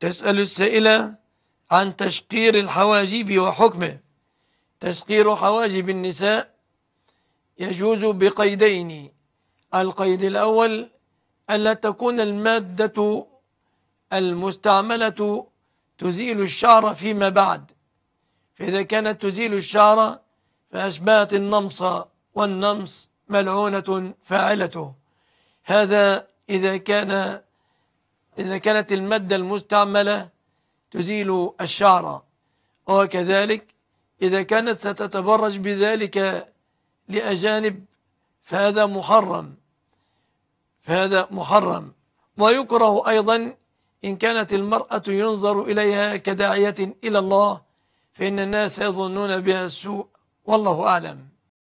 تسأل السائلة عن تشقير الحواجب وحكمه. تشقير حواجب النساء يجوز بقيدين. القيد الأول ألا تكون المادة المستعملة تزيل الشعر فيما بعد. فإذا كانت تزيل الشعر فأشبهت النمص والنمص ملعونة فاعلته. هذا إذا كان إذا كانت المادة المستعملة تزيل الشعر. وكذلك إذا كانت ستتبرج بذلك لأجانب فهذا محرم. فهذا محرم. ويكره أيضا إن كانت المرأة ينظر إليها كداعية إلى الله فإن الناس يظنون بها السوء. والله أعلم.